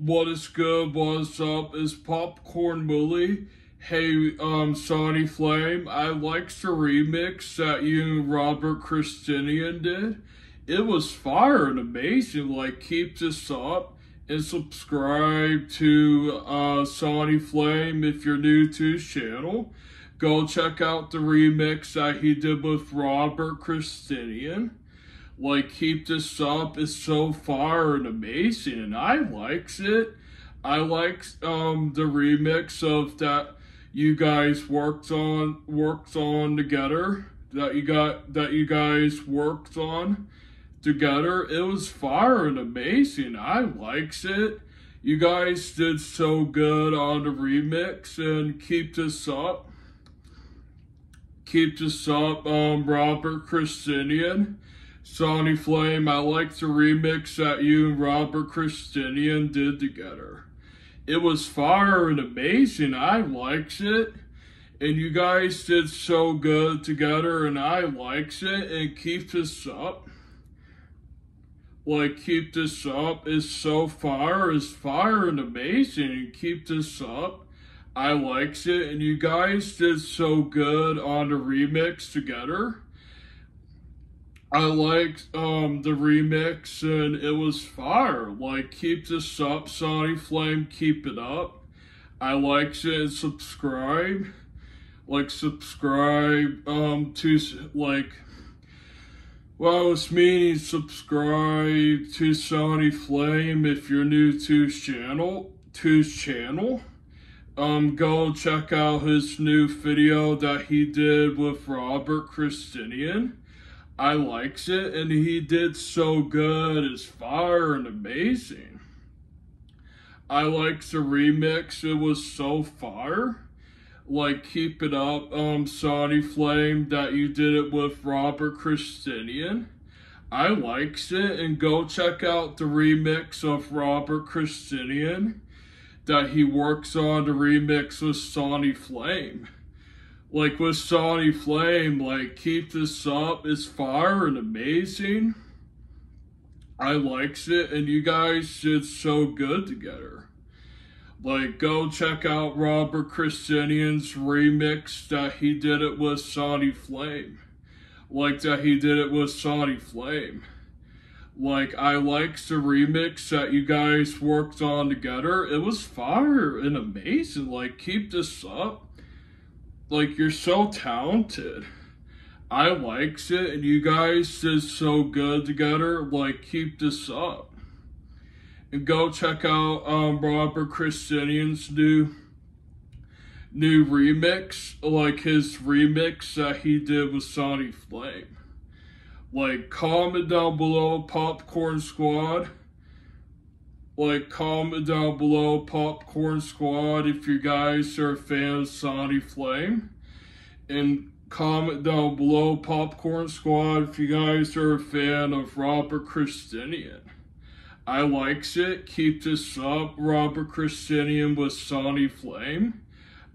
what is good, what's up, is Popcorn Willy. Hey, um, Sonny Flame, I liked the remix that you Robert Christinian did. It was fire and amazing. Like, keep this up and subscribe to uh, Sonny Flame if you're new to his channel. Go check out the remix that he did with Robert Christinian. Like, keep this up. is so far and amazing, and I likes it. I likes um the remix of that you guys worked on worked on together. That you got that you guys worked on together. It was fire and amazing. I likes it. You guys did so good on the remix and keep this up. Keep this up, um, Robert Christinian. Sonny Flame, I like the remix that you and Robert Christinian did together. It was fire and amazing. I likes it. And you guys did so good together and I likes it and keep this up. Like keep this up is so fire is fire and amazing and keep this up. I likes it and you guys did so good on the remix together. I liked um the remix and it was fire. Like keep this up, Sonny Flame, keep it up. I liked it and subscribe. Like subscribe um to like well I was meaning subscribe to Sonny Flame if you're new to his channel to his channel. Um go check out his new video that he did with Robert Christinian. I likes it, and he did so good. It's fire and amazing. I likes the remix. It was so fire. Like, keep it up, um, Sonny Flame, that you did it with Robert Christinian. I likes it, and go check out the remix of Robert Christinian that he works on the remix with Sonny Flame like with Sonny Flame, like keep this up. It's fire and amazing. I likes it, and you guys did so good together. Like, go check out Robert Christinian's remix that he did it with Sonny Flame. Like that he did it with Sonny Flame. Like, I likes the remix that you guys worked on together. It was fire and amazing. Like, keep this up like you're so talented. I likes it and you guys did so good together. Like keep this up. And go check out um Robert Christinian's new new remix, like his remix that he did with Sonny Flame. Like comment down below Popcorn Squad like comment down below popcorn squad if you guys are a fan of sonny flame. And comment down below popcorn squad if you guys are a fan of robert christinian i likes it. Keep this up robert christinian with sonny flame.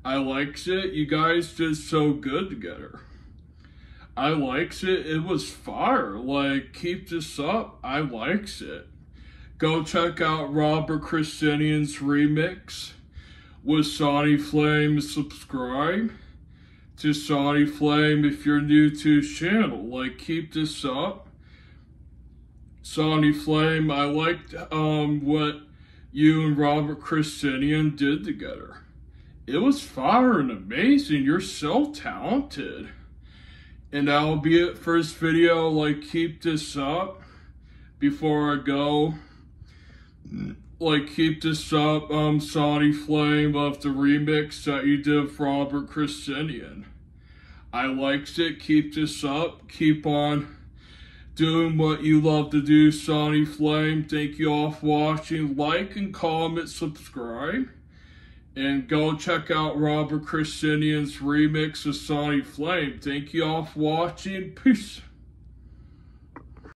I likes it. You guys did so good together. I likes it. It was fire. Like keep this up. I likes it Go check out Robert Christinian's remix with Sonny Flame. Subscribe to Sonny Flame if you're new to his channel. Like, keep this up. Sonny Flame, I liked um, what you and Robert Christinian did together. It was fire and amazing. You're so talented. And that'll be it for this video. Like, keep this up before I go like keep this up um Sonny Flame of the remix that you did for Robert Christinian. I liked it. Keep this up. Keep on doing what you love to do, Sonny Flame. Thank you all for watching. Like and comment, subscribe. And go check out Robert Christinian's remix of Sonny Flame. Thank you all for watching. Peace.